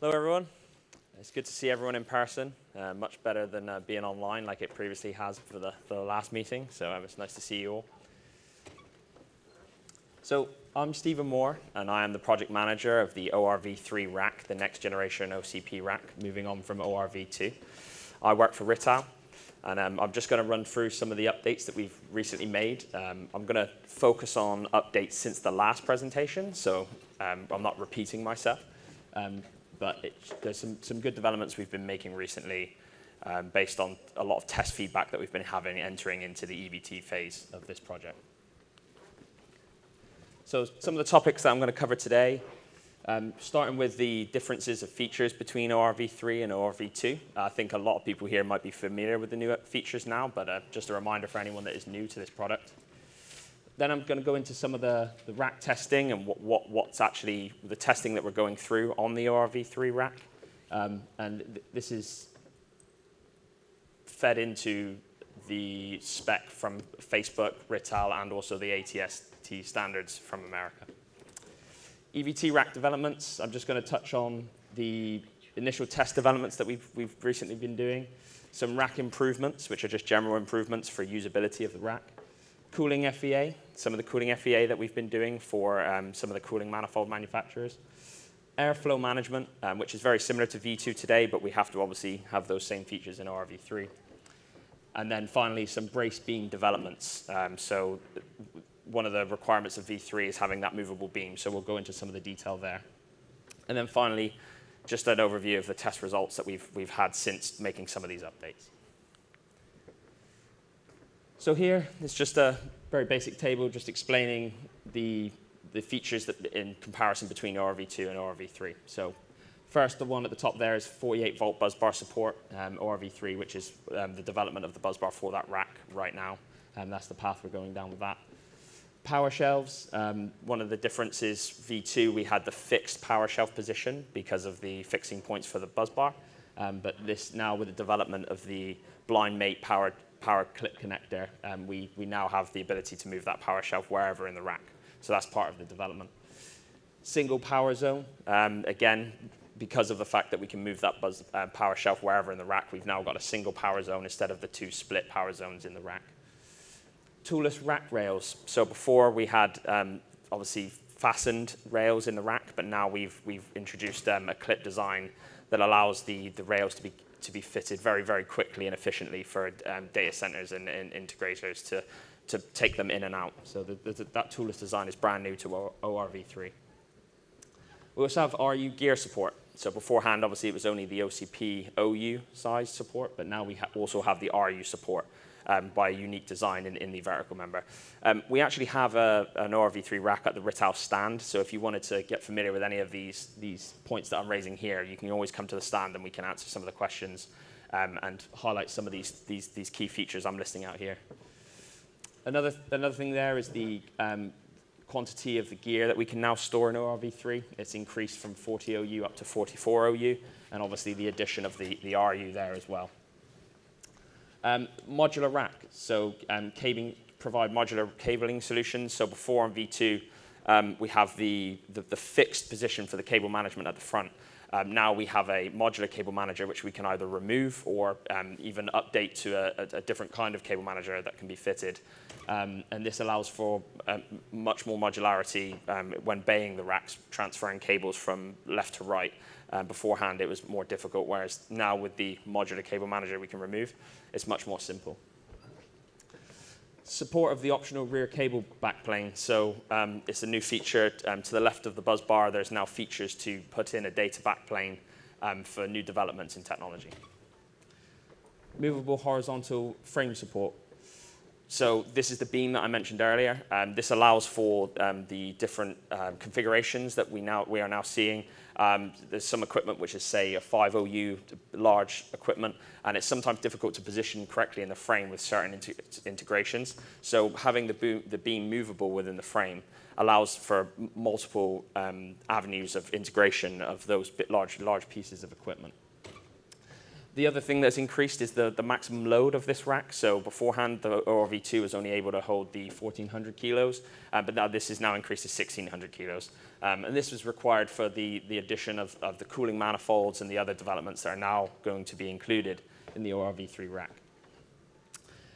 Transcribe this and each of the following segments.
Hello, everyone. It's good to see everyone in person. Uh, much better than uh, being online like it previously has for the, for the last meeting. So um, it's nice to see you all. So I'm Stephen Moore, and I am the project manager of the ORV3 rack, the next generation OCP rack, moving on from ORV2. I work for Rittal, and um, I'm just going to run through some of the updates that we've recently made. Um, I'm going to focus on updates since the last presentation, so um, I'm not repeating myself. Um, but it, there's some, some good developments we've been making recently um, based on a lot of test feedback that we've been having entering into the EVT phase of this project. So some of the topics that I'm going to cover today, um, starting with the differences of features between ORV3 and ORV2. I think a lot of people here might be familiar with the new features now, but uh, just a reminder for anyone that is new to this product. Then I'm going to go into some of the, the rack testing and what, what, what's actually the testing that we're going through on the ORV3 rack. Um, and th this is fed into the spec from Facebook, Rittal, and also the ASTM standards from America. EVT rack developments, I'm just going to touch on the initial test developments that we've, we've recently been doing, some rack improvements, which are just general improvements for usability of the rack, cooling FEA, some of the cooling FEA that we've been doing for um, some of the cooling manifold manufacturers. Airflow management, um, which is very similar to V2 today, but we have to obviously have those same features in ORV3. And then finally, some brace beam developments. Um, so one of the requirements of V3 is having that movable beam, so we'll go into some of the detail there. And then finally, just an overview of the test results that we've, we've had since making some of these updates. So here, it's just a very basic table just explaining the, the features that in comparison between ORV2 and ORV3. So first, the one at the top there is 48 volt bus bar support, um, ORV3, which is um, the development of the bus bar for that rack right now. And um, that's the path we're going down with that. Power shelves, um, one of the differences, V2, we had the fixed power shelf position because of the fixing points for the bus bar. Um, but this now with the development of the blind mate power power clip connector, um, we, we now have the ability to move that power shelf wherever in the rack. So that's part of the development. Single power zone, um, again, because of the fact that we can move that bus, uh, power shelf wherever in the rack, we've now got a single power zone instead of the two split power zones in the rack. Toolless rack rails. So before we had um, obviously fastened rails in the rack, but now we've, we've introduced um, a clip design that allows the, the rails to be to be fitted very, very quickly and efficiently for um, data centers and, and, integrators to, to take them in and out. So the, the, that toolless design is brand new to ORV3. We also have RU gear support. So beforehand, obviously, it was only the OCP OU size support, but now we ha also have the RU support um, by a unique design in, in the vertical member. Um, we actually have a, an ORV3 rack at the Rittal stand, so if you wanted to get familiar with any of these, these points that I'm raising here, you can always come to the stand and we can answer some of the questions um, and highlight some of these, these, these key features I'm listing out here. Another, another thing there is the um, quantity of the gear that we can now store in ORV3. It's increased from 40 OU up to 44 OU, and obviously the addition of the, the RU there as well. Um, modular rack, so um, cabling, provide modular cabling solutions. So before on V2, um, we have the, the, the, fixed position for the cable management at the front. Um, now we have a modular cable manager which we can either remove or um, even update to a, a, different kind of cable manager that can be fitted. Um, and this allows for much more modularity when baying the racks, transferring cables from left to right. Um, beforehand, it was more difficult, whereas now with the modular cable manager we can remove, it's much more simple. Support of the optional rear cable backplane. So um, it's a new feature. Um, to the left of the bus bar, there's now features to put in a data backplane um, for new developments in technology. Movable horizontal frame support. So this is the beam that I mentioned earlier. Um, this allows for um, the different um, configurations that we, now, we are now seeing. Um, there's some equipment which is, say, a 5OU large equipment, and it's sometimes difficult to position correctly in the frame with certain integrations. So having the, the, beam movable within the frame allows for multiple um, avenues of integration of those large, large pieces of equipment. The other thing that's increased is the, the maximum load of this rack. So beforehand, the ORV2 was only able to hold the 1,400 kilos, uh, but now this is now increased to 1,600 kilos. Um, and this was required for the, the addition of, of the cooling manifolds and the other developments that are now going to be included in the ORV3 rack.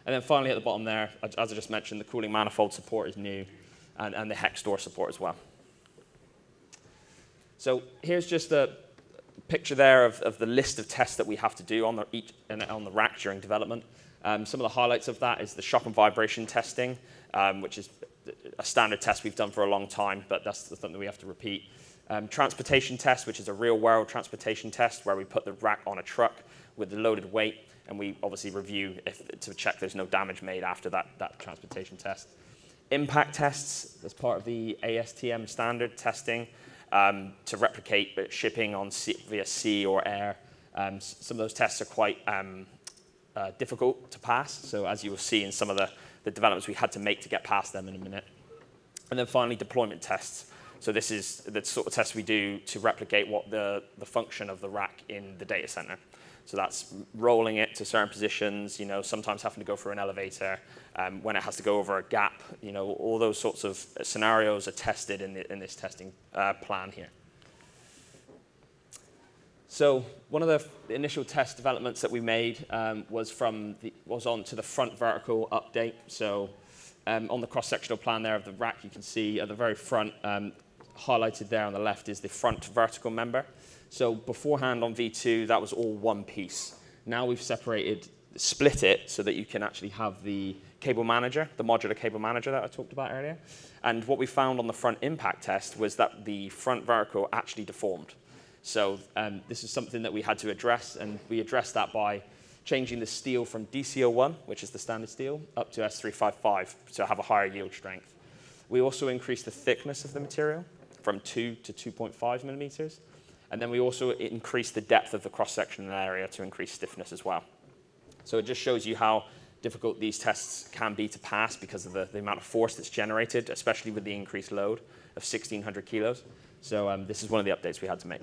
And then finally at the bottom there, as I just mentioned, the cooling manifold support is new and, and the hex door support as well. So here's just a picture there of, of the list of tests that we have to do on the, each, on the rack during development. Um, some of the highlights of that is the shock and vibration testing, um, which is a standard test we've done for a long time, but that's something we have to repeat. Um, transportation test, which is a real world transportation test where we put the rack on a truck with the loaded weight, and we obviously review if, to check there's no damage made after that, that transportation test. Impact tests as part of the ASTM standard testing um, to replicate shipping on sea, via sea or air. Um, some of those tests are quite um, uh, difficult to pass. So as you will see in some of the, the developments we had to make to get past them in a minute. And then finally, deployment tests. So this is the sort of test we do to replicate what the, the function of the rack in the data center. So that's rolling it to certain positions, you know, sometimes having to go for an elevator, um, when it has to go over a gap, you know, all those sorts of scenarios are tested in, the, in this testing uh, plan here. So one of the initial test developments that we made um, was from the, was on to the front vertical update. So um, on the cross-sectional plan there of the rack, you can see at the very front, um, highlighted there on the left is the front vertical member. So beforehand on V2, that was all one piece. Now we've separated, split it so that you can actually have the cable manager, the modular cable manager that I talked about earlier. And what we found on the front impact test was that the front vertical actually deformed. So um, this is something that we had to address, and we addressed that by changing the steel from DC01, which is the standard steel, up to S355 to have a higher yield strength. We also increased the thickness of the material from 2 to 2.5 millimeters. And then we also increased the depth of the cross-sectional area to increase stiffness as well. So it just shows you how difficult these tests can be to pass because of the, the amount of force that's generated, especially with the increased load of 1,600 kilos. So um, this is one of the updates we had to make.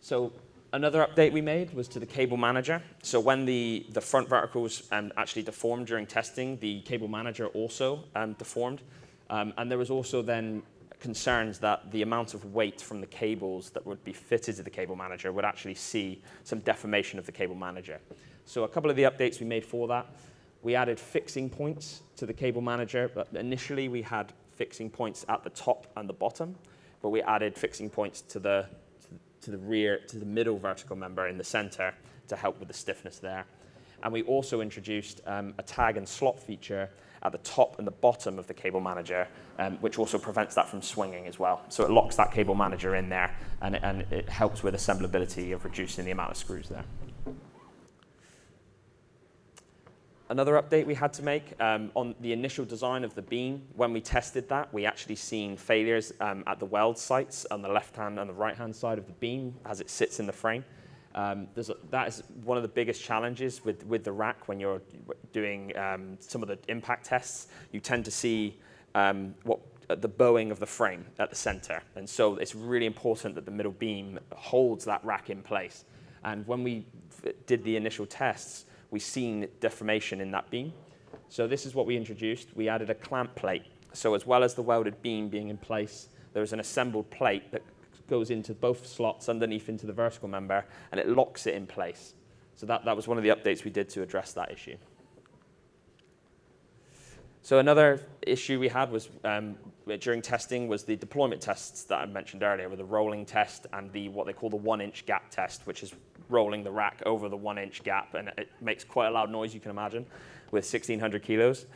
So another update we made was to the cable manager. So when the, the front verticals um, actually deformed during testing, the cable manager also um, deformed. Um, and there was also then concerns that the amount of weight from the cables that would be fitted to the cable manager would actually see some deformation of the cable manager. So a couple of the updates we made for that, we added fixing points to the cable manager, but initially we had fixing points at the top and the bottom, but we added fixing points to the, to the rear, to the middle vertical member in the center to help with the stiffness there. And we also introduced um, a tag and slot feature at the top and the bottom of the cable manager, um, which also prevents that from swinging as well. So it locks that cable manager in there, and it, and it helps with assemblability of reducing the amount of screws there. Another update we had to make um, on the initial design of the beam, when we tested that, we actually seen failures um, at the weld sites on the left-hand and the right-hand side of the beam as it sits in the frame. Um, that is one of the biggest challenges with, with the rack when you're doing um, some of the impact tests. You tend to see um, what the bowing of the frame at the center. And so it's really important that the middle beam holds that rack in place. And when we did the initial tests, we've seen deformation in that beam. So this is what we introduced. We added a clamp plate. So as well as the welded beam being in place, there is an assembled plate that goes into both slots underneath into the vertical member, and it locks it in place. So that, that was one of the updates we did to address that issue. So another issue we had was um, during testing was the deployment tests that I mentioned earlier, with the rolling test and the what they call the one-inch gap test, which is rolling the rack over the one-inch gap, and it makes quite a loud noise, you can imagine, with 1,600 kilos.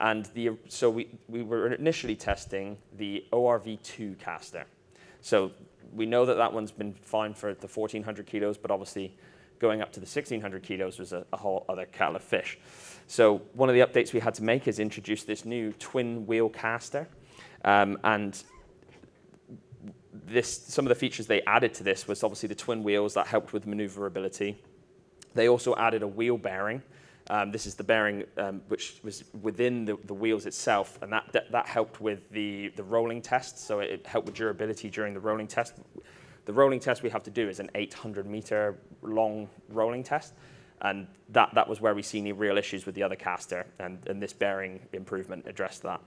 And the, so we, we were initially testing the ORV2 caster. So we know that that one's been fine for the 1,400 kilos, but obviously going up to the 1,600 kilos was a, a whole other kettle of fish. So one of the updates we had to make is introduce this new twin wheel caster. Um, and this, some of the features they added to this was obviously the twin wheels that helped with maneuverability. They also added a wheel bearing. Um, this is the bearing um, which was within the, the, wheels itself, and that, that, that helped with the, the rolling test. So it helped with durability during the rolling test. the rolling test we have to do is an 800 meter long rolling test. And that, that was where we seen the real issues with the other caster, and, and this bearing improvement addressed that.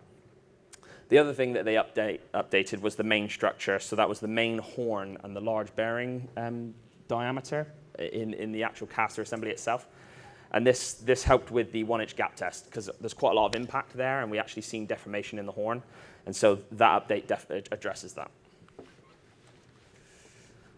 The other thing that they update, updated was the main structure. So that was the main horn and the large bearing um, diameter in, in the actual caster assembly itself. And this, this helped with the one inch gap test because there's quite a lot of impact there and we actually seen deformation in the horn. And so that update addresses that.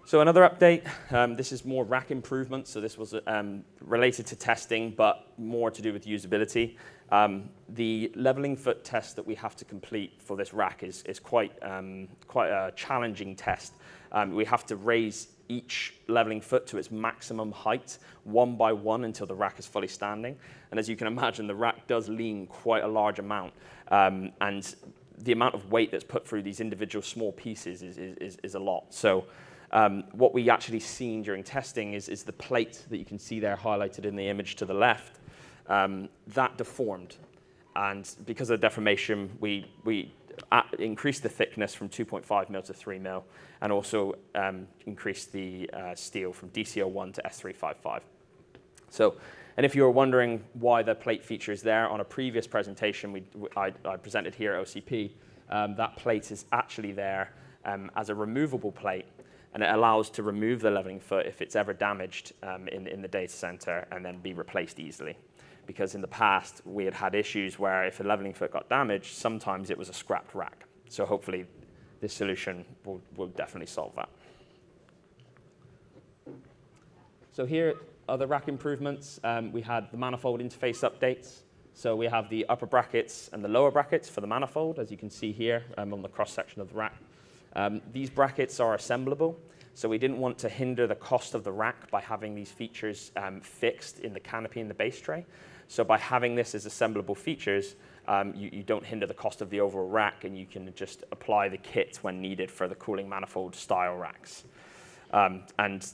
So another update, um, this is more rack improvements. So this was um, related to testing, but more to do with usability. Um, the leveling foot test that we have to complete for this rack is, is quite, um, quite a challenging test. Um, we have to raise each leveling foot to its maximum height, one by one, until the rack is fully standing. And as you can imagine, the rack does lean quite a large amount. Um, and the amount of weight that's put through these individual small pieces is, is, is a lot. So um, what we actually seen during testing is, is the plate that you can see there highlighted in the image to the left. Um, that deformed. And because of the deformation, we, we increased the thickness from 2.5 mil to 3 mil, and also um, increased the uh, steel from DC01 to S355. So, and if you were wondering why the plate feature is there, on a previous presentation we, I, I presented here at OCP, um, that plate is actually there um, as a removable plate, and it allows to remove the leveling foot if it's ever damaged um, in, in the data center and then be replaced easily because in the past we had had issues where if a leveling foot got damaged, sometimes it was a scrapped rack. So hopefully this solution will, will definitely solve that. So here are the rack improvements. Um, we had the manifold interface updates. So we have the upper brackets and the lower brackets for the manifold, as you can see here um, on the cross section of the rack. Um, these brackets are assemblable. So we didn't want to hinder the cost of the rack by having these features um, fixed in the canopy and the base tray. So by having this as assemblable features, um, you, you, don't hinder the cost of the overall rack and you can just apply the kit when needed for the cooling manifold style racks. Um, and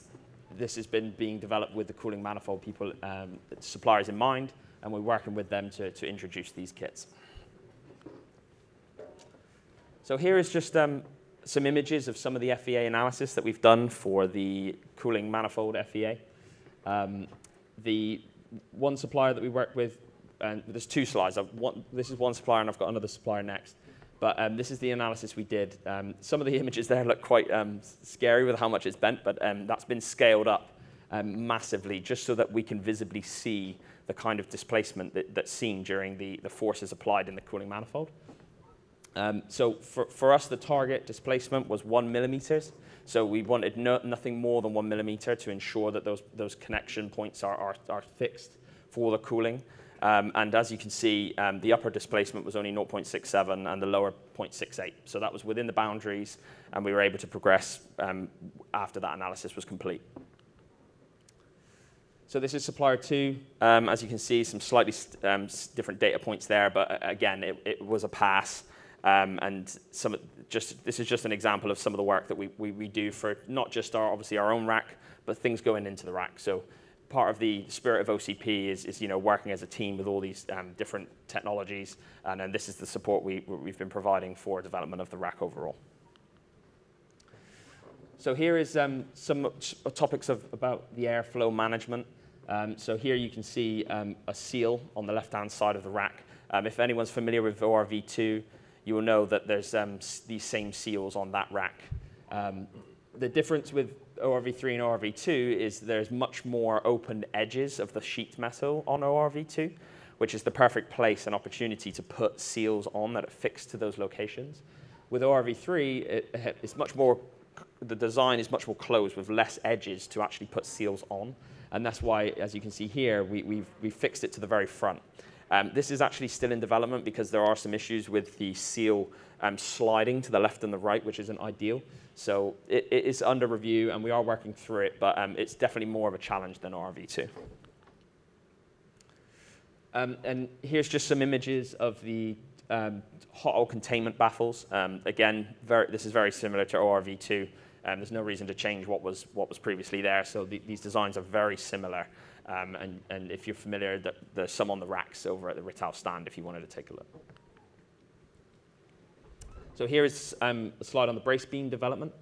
this has been being developed with the cooling manifold people, um, suppliers in mind, and we're working with them to, to introduce these kits. So here is just um, some images of some of the FEA analysis that we've done for the cooling manifold FEA. Um, the one supplier that we work with, and there's two slides. Want, this is one supplier, and I've got another supplier next. But um, this is the analysis we did. Um, some of the images there look quite um, scary with how much it's bent, but um, that's been scaled up um, massively just so that we can visibly see the kind of displacement that, that's seen during the, the forces applied in the cooling manifold. Um, so for, for us, the target displacement was one millimeters. So we wanted no, nothing more than one millimeter to ensure that those, those connection points are, are, are fixed for the cooling. Um, and as you can see, um, the upper displacement was only 0.67 and the lower 0.68. So that was within the boundaries, and we were able to progress um, after that analysis was complete. So this is supplier two. Um, as you can see, some slightly um, different data points there, but uh, again, it, it was a pass. Um, and some just this is just an example of some of the work that we, we, we do for not just our obviously our own rack, but things going into the rack. So part of the spirit of OCP is, is you know working as a team with all these um, different technologies, and, this is the support we, we've been providing for development of the rack overall. So here is um, some topics of, about the airflow management. Um, so here you can see um, a seal on the left-hand side of the rack. Um, if anyone's familiar with ORV2, you will know that there's um, these same seals on that rack. Um, the difference with ORV3 and ORV2 is there's much more open edges of the sheet metal on ORV2, which is the perfect place and opportunity to put seals on that are fixed to those locations. With ORV3, it, it's much more, the design is much more closed with less edges to actually put seals on. And that's why, as you can see here, we, we've, we've fixed it to the very front. Um, this is actually still in development because there are some issues with the seal um, sliding to the left and the right, which isn't ideal. So it, it is under review, and we are working through it, but um, it's definitely more of a challenge than RV2. Um, and here's just some images of the um, hot aisle containment baffles. Um, again, very, this is very similar to ORV2. Um, there's no reason to change what was, what was previously there, so the, these designs are very similar. Um, and, and if you're familiar, the, there's some on the racks over at the Rittal stand if you wanted to take a look. So here is um, a slide on the brace beam development.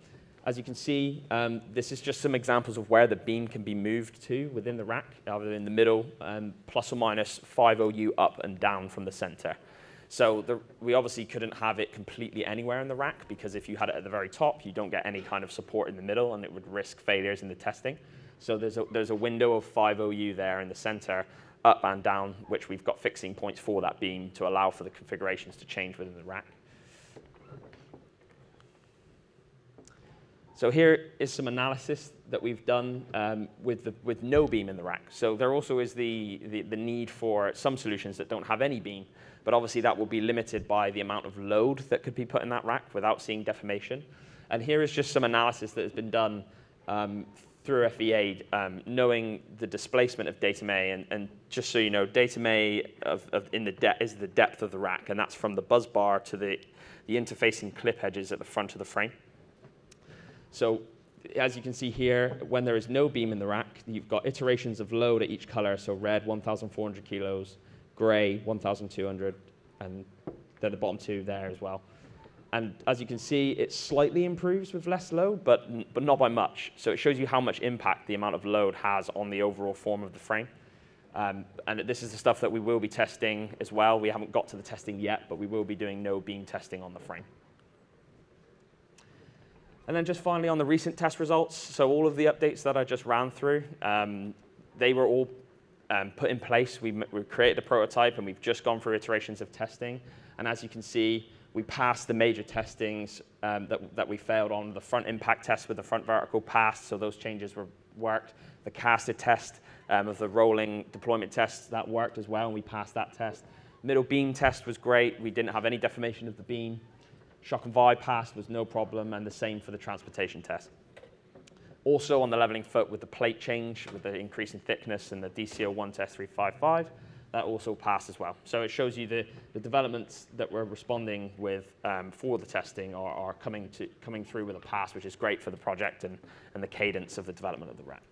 As you can see, um, this is just some examples of where the beam can be moved to within the rack, either in the middle, um, plus or minus 5 OU up and down from the center. So the, we obviously couldn't have it completely anywhere in the rack because if you had it at the very top, you don't get any kind of support in the middle and it would risk failures in the testing. So there's a, there's a window of 5 OU there in the center, up and down, which we've got fixing points for that beam to allow for the configurations to change within the rack. So here is some analysis that we've done um, with, the, with no beam in the rack. So there also is the, the, the, need for some solutions that don't have any beam, but obviously that will be limited by the amount of load that could be put in that rack without seeing deformation. And here is just some analysis that has been done um, through FEA, um, knowing the displacement of datum A, and, and just so you know, datum A of, of in the is the depth of the rack, and that's from the bus bar to the, the interfacing clip edges at the front of the frame. So as you can see here, when there is no beam in the rack, you've got iterations of load at each color. So red, 1,400 kilos, gray, 1,200, and then the bottom two there as well. And as you can see, it slightly improves with less load, but, but not by much. So it shows you how much impact the amount of load has on the overall form of the frame. Um, and this is the stuff that we will be testing as well. We haven't got to the testing yet, but we will be doing no beam testing on the frame. And then just finally on the recent test results, so all of the updates that I just ran through, um, they were all um, put in place. We, we created a prototype and we've just gone through iterations of testing. And as you can see, we passed the major testings um, that, that we failed on. The front impact test with the front vertical passed, so those changes were worked. The casted test um, of the rolling deployment tests, that worked as well, and we passed that test. Middle beam test was great. We didn't have any deformation of the beam. Shock and vibe passed was no problem, and the same for the transportation test. Also on the leveling foot with the plate change, with the increase in thickness and the DC01 test 355, that also passed as well. So it shows you the, the developments that we're responding with um, for the testing are, are, coming, to, coming through with a pass, which is great for the project and, and the cadence of the development of the rack.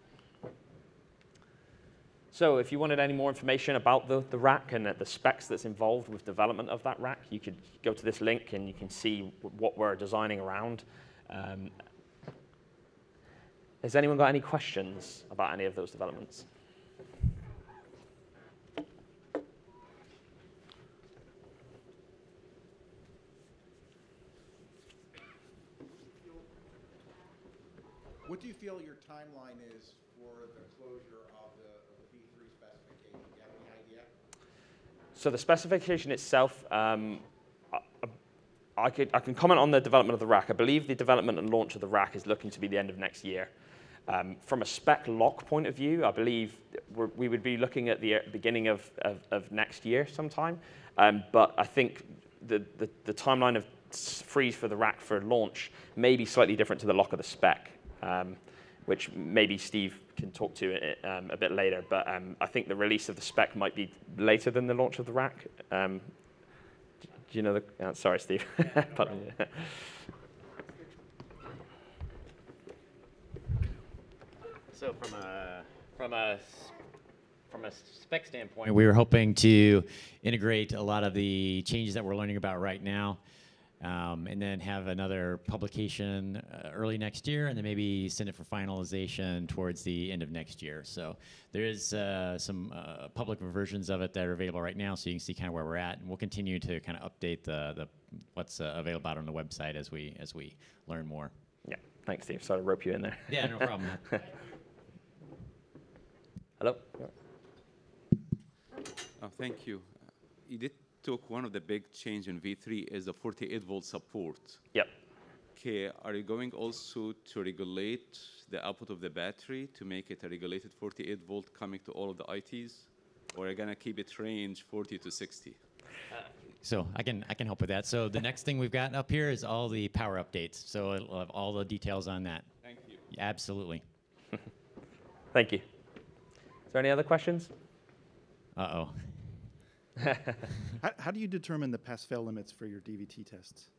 So if you wanted any more information about the, the rack and the specs that's involved with development of that rack, you could go to this link and you can see what we're designing around. Um, has anyone got any questions about any of those developments? Feel your timeline is for the closure So the specification itself, um, I, I, could, I, can comment on the development of the rack. I believe the development and launch of the rack is looking to be the end of next year. Um, from a spec lock point of view, I believe we would be looking at the uh, beginning of, of, of next year sometime. Um, but I think the, the, the, timeline of freeze for the rack for launch may be slightly different to the lock of the spec. Um, which maybe Steve can talk to it, um, a bit later. But um, I think the release of the spec might be later than the launch of the rack. Um, do you know the? Oh, sorry, Steve. so from a from a from a spec standpoint, we were hoping to integrate a lot of the changes that we're learning about right now um, and then have another publication uh, early next year, and then maybe send it for finalization towards the end of next year. So there is uh, some uh, public versions of it that are available right now, so you can see kind of where we're at, and we'll continue to kind of update the, the what's uh, available out on the website as we as we learn more. Yeah, thanks, Steve. Sorry to rope you in there. Yeah, no problem. Hello. Oh, thank you. You did took one of the big change in V3 is the 48 volt support. Yep. Okay, are you going also to regulate the output of the battery to make it a regulated 48 volt coming to all of the ITs? Or are you gonna keep it range 40 to 60? so I can I can help with that. So the next thing we've got up here is all the power updates. So it'll have all the details on that. Thank you. Absolutely. Thank you. Is there any other questions? Uh oh. how, how, do you determine the pass-fail limits for your DVT tests?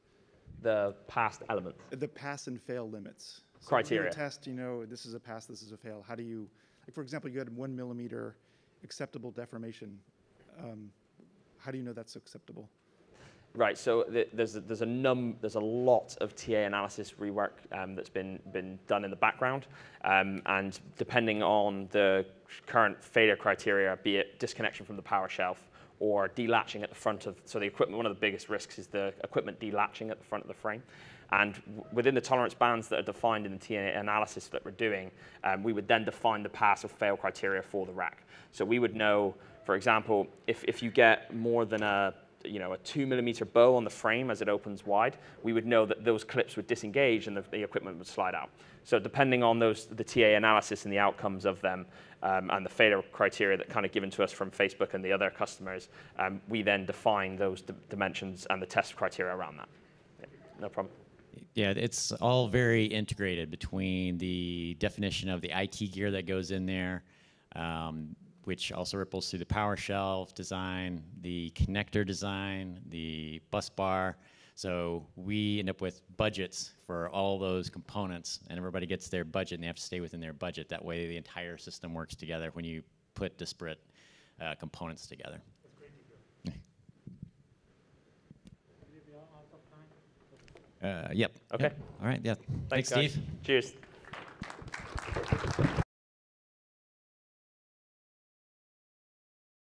The passed element. The pass and fail limits. So Criteria. test, you know, this is a pass, this is a fail. How do you, like for example, you had one millimeter acceptable deformation. Um, how do you know that's acceptable? Right. So th- there's a, there's a num there's a lot of TA analysis rework um, that's been been done in the background, um, and depending on the current failure criteria, be it disconnection from the power shelf or delatching at the front of so the equipment. One of the biggest risks is the equipment delatching at the front of the frame. And within the tolerance bands that are defined in the TNA analysis that we're doing, um, we would then define the pass or fail criteria for the rack. So we would know, for example, if, if you get more than a you know, a two millimeter bow on the frame as it opens wide, we would know that those clips would disengage and the, the equipment would slide out. So depending on those, the TA analysis and the outcomes of them, um, and the failure criteria that kind of given to us from Facebook and the other customers, um, we then define those dimensions and the test criteria around that. Yeah, no problem. Yeah, it's all very integrated between the definition of the IT gear that goes in there, um, which also ripples through the power shelf design, the connector design, the bus bar. So we end up with budgets for all those components, and everybody gets their budget, and they have to stay within their budget. That way, the entire system works together when you put disparate uh, components together. Uh, yep. Okay. Yep. All right. Yeah. Thanks, guys. Steve. Cheers.